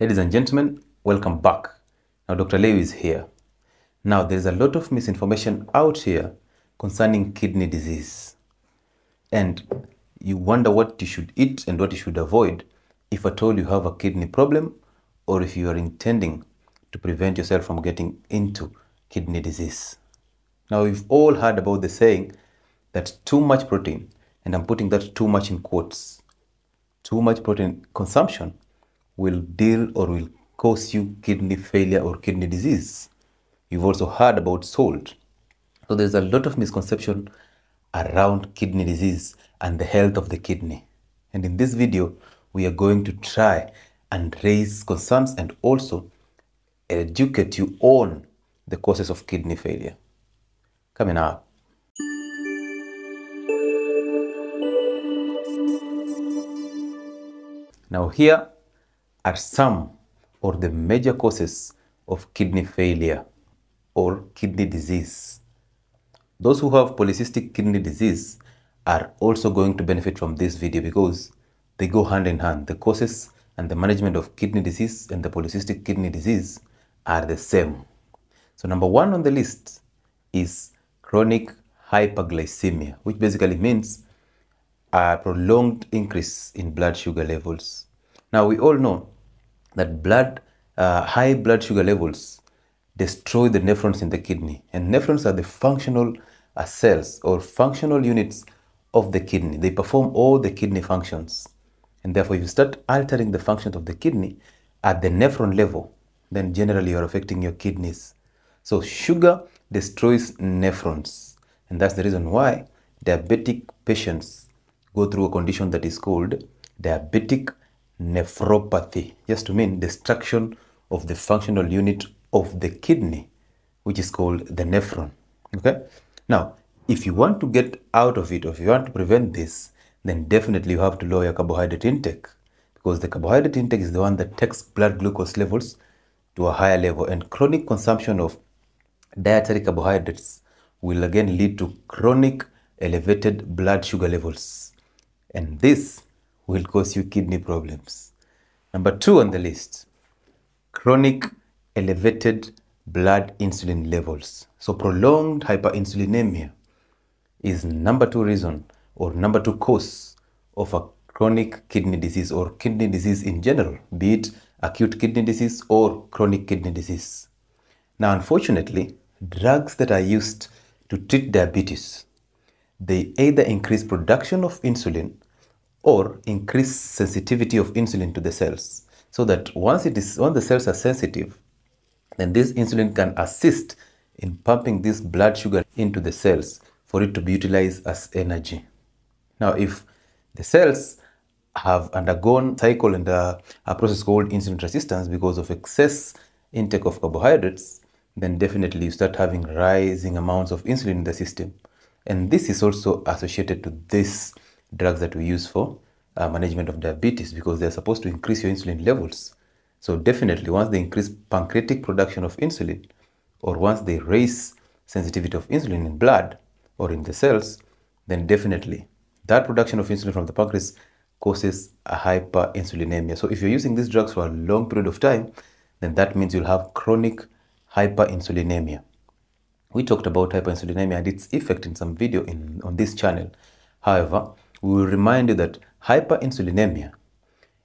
Ladies and gentlemen, welcome back. Now, Dr. Leo is here. Now, there's a lot of misinformation out here concerning kidney disease. And you wonder what you should eat and what you should avoid if at all you have a kidney problem or if you are intending to prevent yourself from getting into kidney disease. Now, we've all heard about the saying that too much protein, and I'm putting that too much in quotes, too much protein consumption will deal or will cause you kidney failure or kidney disease. You've also heard about salt. So there's a lot of misconception around kidney disease and the health of the kidney. And in this video, we are going to try and raise concerns and also educate you on the causes of kidney failure. Coming up. Now, here are some or the major causes of kidney failure or kidney disease. Those who have polycystic kidney disease are also going to benefit from this video because they go hand in hand. The causes and the management of kidney disease and the polycystic kidney disease are the same. So, number one on the list is chronic hyperglycemia, which basically means a prolonged increase in blood sugar levels. Now, we all know that blood, uh, high blood sugar levels destroy the nephrons in the kidney, and nephrons are the functional uh, cells or functional units of the kidney. They perform all the kidney functions, and therefore, if you start altering the functions of the kidney at the nephron level, then generally you are affecting your kidneys. So, sugar destroys nephrons, and that's the reason why diabetic patients go through a condition that is called diabetic nephropathy, just to mean destruction of the functional unit of the kidney, which is called the nephron. Okay. Now, if you want to get out of it, or if you want to prevent this, then definitely you have to lower your carbohydrate intake because the carbohydrate intake is the one that takes blood glucose levels to a higher level, and chronic consumption of dietary carbohydrates will again lead to chronic elevated blood sugar levels, and this will cause you kidney problems. Number two on the list chronic elevated blood insulin levels. So, prolonged hyperinsulinemia is number two reason or number two cause of a chronic kidney disease or kidney disease in general, be it acute kidney disease or chronic kidney disease. Now, unfortunately, drugs that are used to treat diabetes, they either increase production of insulin or increase sensitivity of insulin to the cells. So that once it is once the cells are sensitive then this insulin can assist in pumping this blood sugar into the cells for it to be utilized as energy. Now if the cells have undergone cycle and a, a process called insulin resistance because of excess intake of carbohydrates then definitely you start having rising amounts of insulin in the system. And this is also associated to this drugs that we use for uh, management of diabetes because they're supposed to increase your insulin levels. So definitely once they increase pancreatic production of insulin or once they raise sensitivity of insulin in blood or in the cells, then definitely that production of insulin from the pancreas causes a hyperinsulinemia. So if you're using these drugs for a long period of time, then that means you'll have chronic hyperinsulinemia. We talked about hyperinsulinemia and its effect in some video in, on this channel. However, we will remind you that hyperinsulinemia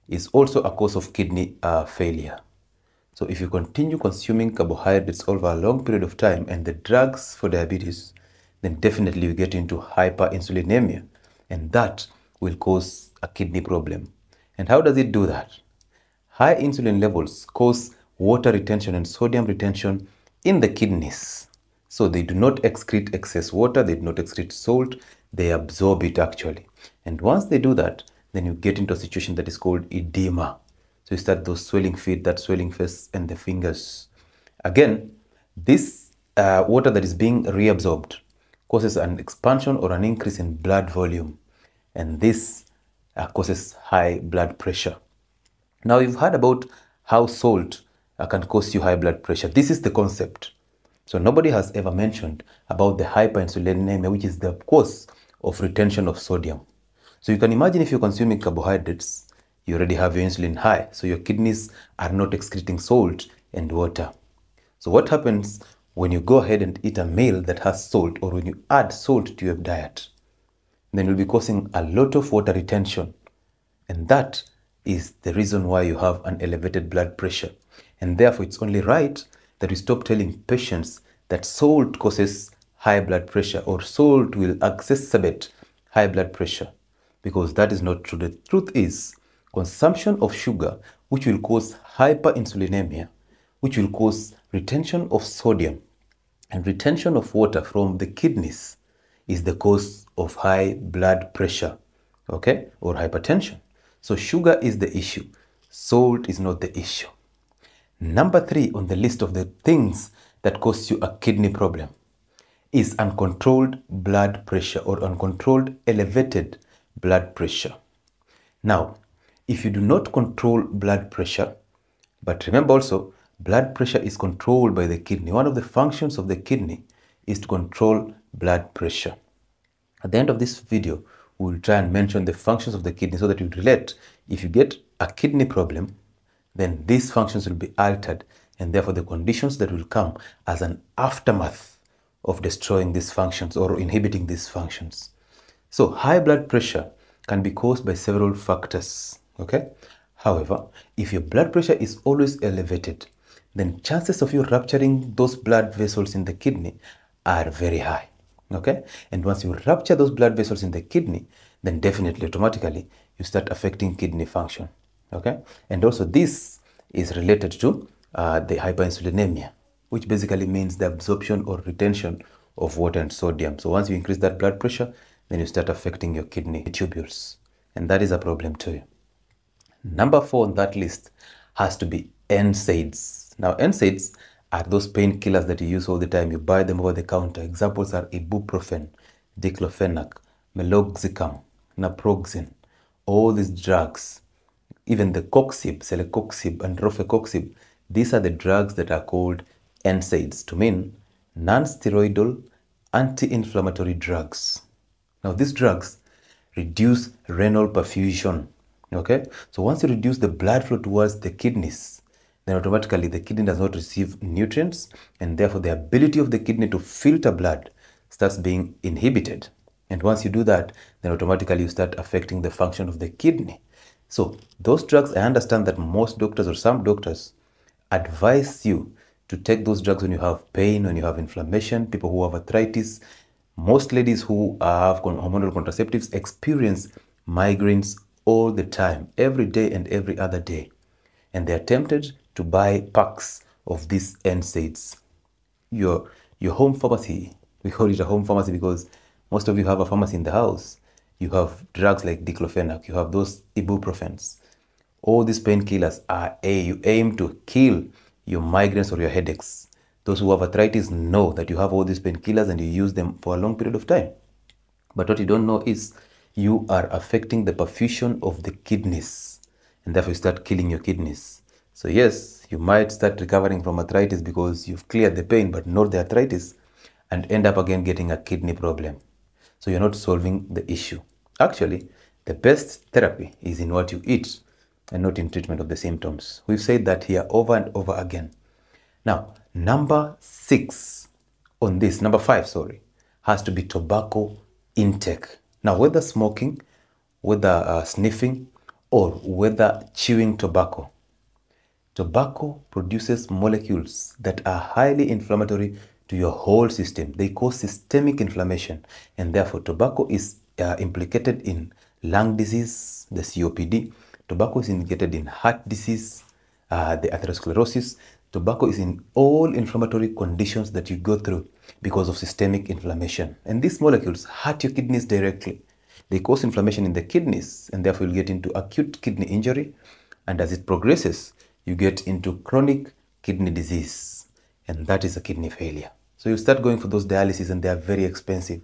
is also a cause of kidney uh, failure. So if you continue consuming carbohydrates over a long period of time and the drugs for diabetes, then definitely you get into hyperinsulinemia and that will cause a kidney problem. And how does it do that? High insulin levels cause water retention and sodium retention in the kidneys. So they do not excrete excess water, they do not excrete salt, they absorb it actually. And once they do that, then you get into a situation that is called edema. So you start those swelling feet, that swelling face, and the fingers. Again, this uh, water that is being reabsorbed causes an expansion or an increase in blood volume, and this uh, causes high blood pressure. Now, you've heard about how salt uh, can cause you high blood pressure. This is the concept. So, nobody has ever mentioned about the hyperinsulinemia, which is the cause of retention of sodium. So you can imagine if you're consuming carbohydrates you already have your insulin high, so your kidneys are not excreting salt and water. So, what happens when you go ahead and eat a meal that has salt or when you add salt to your diet? Then you'll be causing a lot of water retention, and that is the reason why you have an elevated blood pressure. And therefore, it's only right that we stop telling patients that salt causes high blood pressure or salt will exacerbate high blood pressure because that is not true. The truth is, consumption of sugar, which will cause hyperinsulinemia, which will cause retention of sodium and retention of water from the kidneys, is the cause of high blood pressure, okay, or hypertension. So, sugar is the issue, salt is not the issue. Number three on the list of the things that cause you a kidney problem is uncontrolled blood pressure or uncontrolled elevated blood pressure. Now, if you do not control blood pressure, but remember also, blood pressure is controlled by the kidney. One of the functions of the kidney is to control blood pressure. At the end of this video, we will try and mention the functions of the kidney so that you relate. If you get a kidney problem, then these functions will be altered and therefore the conditions that will come as an aftermath of destroying these functions or inhibiting these functions. So high blood pressure can be caused by several factors, okay? However, if your blood pressure is always elevated, then chances of you rupturing those blood vessels in the kidney are very high, okay? And once you rupture those blood vessels in the kidney, then definitely automatically you start affecting kidney function, okay? And also this is related to uh, the hyperinsulinemia, which basically means the absorption or retention of water and sodium. So once you increase that blood pressure, then you start affecting your kidney tubules. And that is a problem too. Number four on that list has to be NSAIDs. Now, NSAIDs are those painkillers that you use all the time. You buy them over the counter. Examples are ibuprofen, diclofenac, meloxicam, naproxen. All these drugs, even the coxib, celecoxib, and rofecoxib, these are the drugs that are called NSAIDs to mean non-steroidal anti-inflammatory drugs. Now these drugs reduce renal perfusion. Okay, so once you reduce the blood flow towards the kidneys, then automatically the kidney does not receive nutrients, and therefore the ability of the kidney to filter blood starts being inhibited. And once you do that, then automatically you start affecting the function of the kidney. So those drugs, I understand that most doctors or some doctors advise you to take those drugs when you have pain, when you have inflammation, people who have arthritis. Most ladies who have hormonal contraceptives experience migraines all the time, every day and every other day. And they are tempted to buy packs of these NSAIDs. Your, your home pharmacy, we call it a home pharmacy because most of you have a pharmacy in the house. You have drugs like diclofenac, you have those ibuprofens. All these painkillers are a you aim to kill your migraines or your headaches. Those who have arthritis know that you have all these painkillers and you use them for a long period of time. But what you don't know is you are affecting the perfusion of the kidneys and therefore you start killing your kidneys. So, yes, you might start recovering from arthritis because you've cleared the pain but not the arthritis and end up again getting a kidney problem. So, you're not solving the issue. Actually, the best therapy is in what you eat and not in treatment of the symptoms. We've said that here over and over again. Now, number six on this, number five, sorry, has to be tobacco intake. Now, whether smoking, whether uh, sniffing, or whether chewing tobacco, tobacco produces molecules that are highly inflammatory to your whole system. They cause systemic inflammation, and therefore, tobacco is uh, implicated in lung disease, the COPD, Tobacco is indicated in heart disease, uh, the atherosclerosis. Tobacco is in all inflammatory conditions that you go through because of systemic inflammation. And these molecules hurt your kidneys directly. They cause inflammation in the kidneys, and therefore you'll get into acute kidney injury. And as it progresses, you get into chronic kidney disease, and that is a kidney failure. So you start going for those dialysis, and they are very expensive.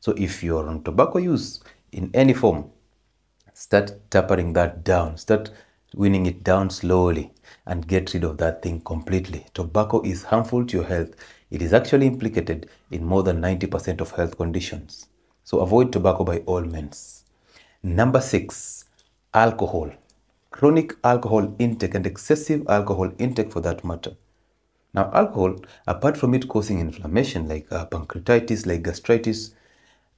So if you're on tobacco use in any form, start tapering that down start winning it down slowly and get rid of that thing completely. Tobacco is harmful to your health. It is actually implicated in more than 90% of health conditions. So avoid tobacco by all means. Number 6 alcohol. Chronic alcohol intake and excessive alcohol intake for that matter. Now, alcohol, apart from it causing inflammation like uh, pancreatitis, like gastritis,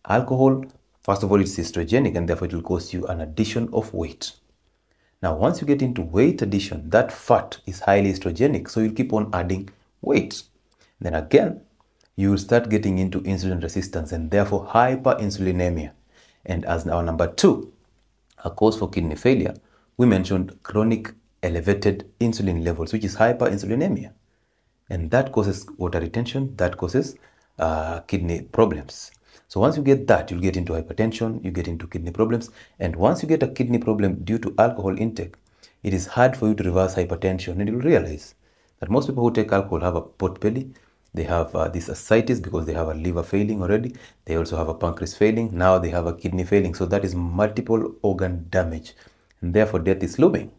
alcohol, first of all, it's estrogenic and therefore it will cause you an addition of weight. Now, once you get into weight addition, that fat is highly estrogenic, so you'll keep on adding weight. Then again, you will start getting into insulin resistance and therefore hyperinsulinemia. And as our number two, a cause for kidney failure, we mentioned chronic elevated insulin levels, which is hyperinsulinemia. And that causes water retention, that causes uh, kidney problems. So once you get that, you'll get into hypertension, you get into kidney problems. And once you get a kidney problem due to alcohol intake, it is hard for you to reverse hypertension. And you'll realize that most people who take alcohol have a pot belly. They have uh, this ascites because they have a liver failing already. They also have a pancreas failing. Now they have a kidney failing. So that is multiple organ damage. And therefore death is looming.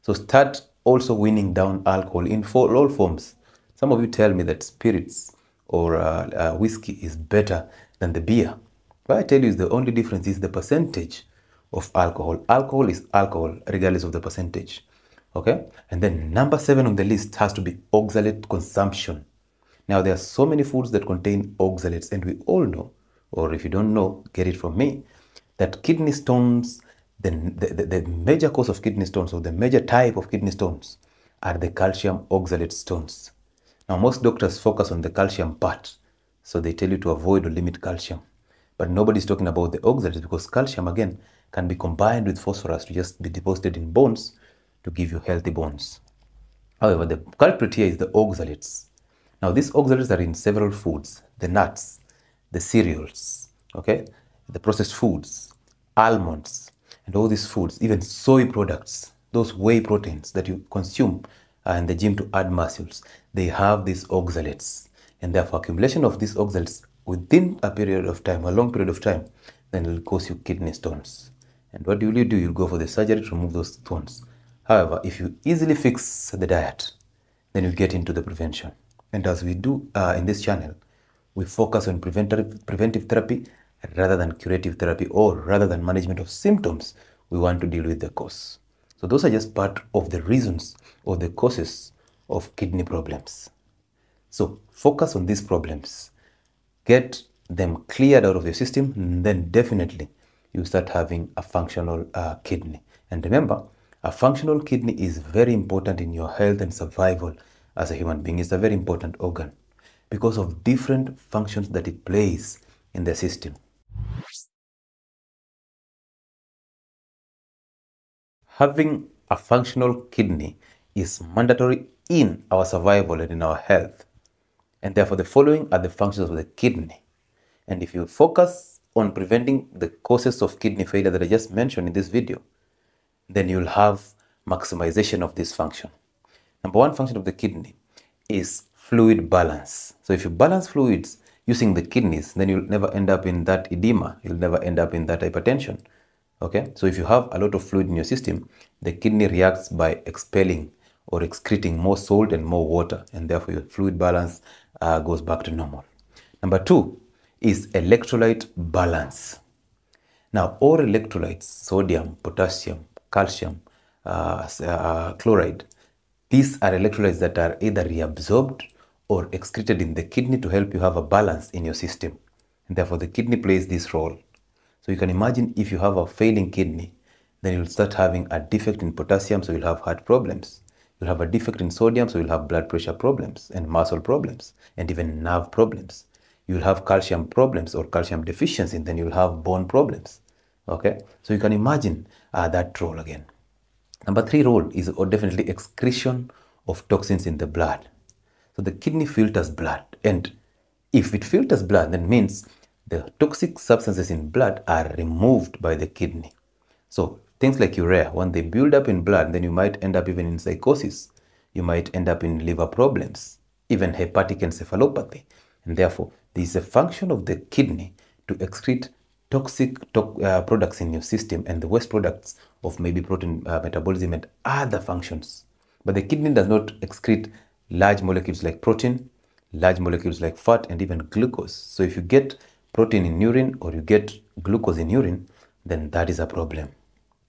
So start also winning down alcohol in all forms. Some of you tell me that spirits or uh, uh, whiskey is better than the beer. What I tell you is the only difference is the percentage of alcohol. Alcohol is alcohol regardless of the percentage. Okay? And then number seven on the list has to be oxalate consumption. Now there are so many foods that contain oxalates and we all know, or if you don't know, get it from me, that kidney stones, the, the, the major cause of kidney stones or the major type of kidney stones are the calcium oxalate stones. Now most doctors focus on the calcium part so they tell you to avoid or limit calcium. But nobody's talking about the oxalates because calcium, again, can be combined with phosphorus to just be deposited in bones to give you healthy bones. However, the culprit here is the oxalates. Now, these oxalates are in several foods the nuts, the cereals, okay, the processed foods, almonds, and all these foods, even soy products, those whey proteins that you consume uh, in the gym to add muscles, they have these oxalates and therefore accumulation of these oxalates within a period of time, a long period of time, then it will cause you kidney stones. And what will you do? You'll go for the surgery to remove those stones. However, if you easily fix the diet, then you get into the prevention. And as we do uh, in this channel, we focus on preventive therapy rather than curative therapy or rather than management of symptoms. We want to deal with the cause. So those are just part of the reasons or the causes of kidney problems. So focus on these problems, get them cleared out of your system, and then definitely you start having a functional uh, kidney. And remember, a functional kidney is very important in your health and survival as a human being. It's a very important organ because of different functions that it plays in the system. Having a functional kidney is mandatory in our survival and in our health. And therefore, the following are the functions of the kidney. And if you focus on preventing the causes of kidney failure that I just mentioned in this video, then you'll have maximization of this function. Number one function of the kidney is fluid balance. So if you balance fluids using the kidneys, then you'll never end up in that edema. You'll never end up in that hypertension. Okay, so if you have a lot of fluid in your system, the kidney reacts by expelling or excreting more salt and more water, and therefore your fluid balance uh, goes back to normal. Number two is electrolyte balance. Now, all electrolytes, sodium, potassium, calcium, uh, uh, chloride, these are electrolytes that are either reabsorbed or excreted in the kidney to help you have a balance in your system. And therefore, the kidney plays this role. So you can imagine if you have a failing kidney, then you'll start having a defect in potassium, so you'll have heart problems. You'll have a defect in sodium, so you'll have blood pressure problems and muscle problems and even nerve problems. You'll have calcium problems or calcium deficiency, and then you'll have bone problems. Okay, so you can imagine uh, that role again. Number three role is definitely excretion of toxins in the blood. So the kidney filters blood, and if it filters blood, then means the toxic substances in blood are removed by the kidney. So Things like urea, when they build up in blood, then you might end up even in psychosis. You might end up in liver problems, even hepatic encephalopathy. And therefore, there is a function of the kidney to excrete toxic to uh, products in your system and the waste products of maybe protein uh, metabolism and other functions. But the kidney does not excrete large molecules like protein, large molecules like fat, and even glucose. So if you get protein in urine or you get glucose in urine, then that is a problem.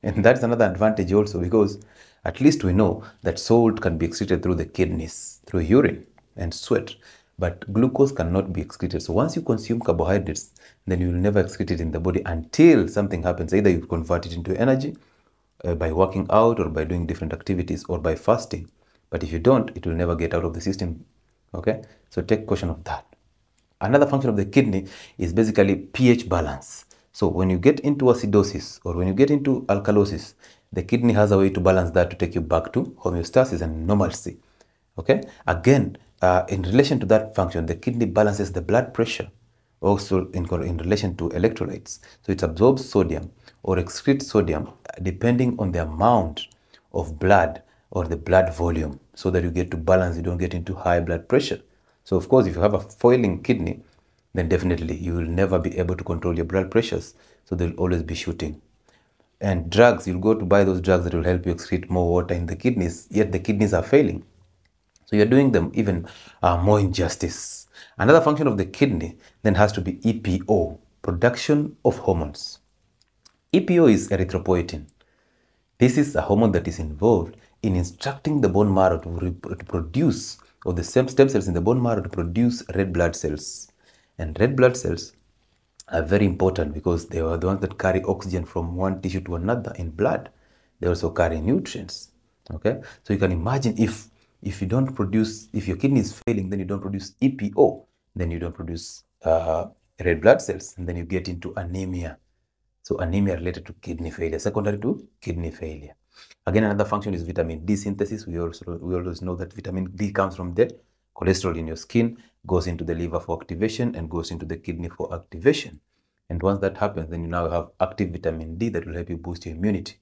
And that's another advantage also because at least we know that salt can be excreted through the kidneys, through urine and sweat, but glucose cannot be excreted. So once you consume carbohydrates, then you will never excrete it in the body until something happens. Either you convert it into energy uh, by working out or by doing different activities or by fasting. But if you don't, it will never get out of the system. Okay, so take caution of that. Another function of the kidney is basically pH balance. So when you get into acidosis or when you get into alkalosis, the kidney has a way to balance that to take you back to homeostasis and normalcy. Okay, again, uh, in relation to that function, the kidney balances the blood pressure also in, in relation to electrolytes. So it absorbs sodium or excretes sodium depending on the amount of blood or the blood volume so that you get to balance, you don't get into high blood pressure. So of course, if you have a failing kidney, then definitely you will never be able to control your blood pressures. So they'll always be shooting. And drugs, you'll go to buy those drugs that will help you excrete more water in the kidneys, yet the kidneys are failing. So you're doing them even uh, more injustice. Another function of the kidney then has to be EPO, production of hormones. EPO is erythropoietin. This is a hormone that is involved in instructing the bone marrow to, to produce, or the stem cells in the bone marrow to produce red blood cells. And red blood cells are very important because they are the ones that carry oxygen from one tissue to another in blood. They also carry nutrients. Okay, so you can imagine if if you don't produce, if your kidney is failing, then you don't produce EPO, then you don't produce uh, red blood cells, and then you get into anemia. So anemia related to kidney failure, secondary to kidney failure. Again, another function is vitamin D synthesis. We also we always know that vitamin D comes from the cholesterol in your skin, goes into the liver for activation, and goes into the kidney for activation. And once that happens, then you now have active vitamin D that will help you boost your immunity.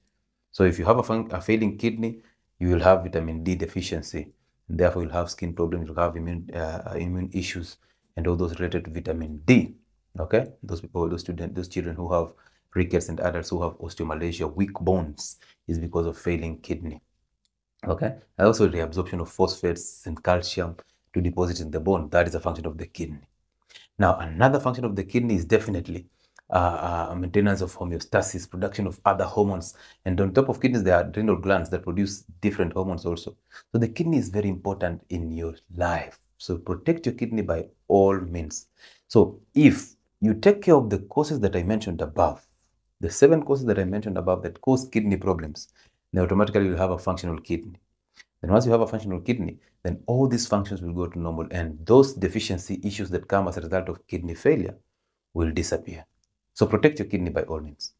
So if you have a, a failing kidney, you will have vitamin D deficiency. And therefore, you'll have skin problems, you'll have immune, uh, immune issues, and all those related to vitamin D. Okay, those people, those students, those children who have rickets and adults who have osteomalacia, weak bones, is because of failing kidney. Okay, and also absorption of phosphates and calcium to deposit in the bone. That is a function of the kidney. Now, another function of the kidney is definitely uh, uh, maintenance of homeostasis, production of other hormones. And on top of kidneys, there are adrenal glands that produce different hormones also. So the kidney is very important in your life. So protect your kidney by all means. So if you take care of the causes that I mentioned above, the seven causes that I mentioned above that cause kidney problems, then automatically you'll have a functional kidney. Then once you have a functional kidney, then all these functions will go to normal and those deficiency issues that come as a result of kidney failure will disappear. So protect your kidney by all means.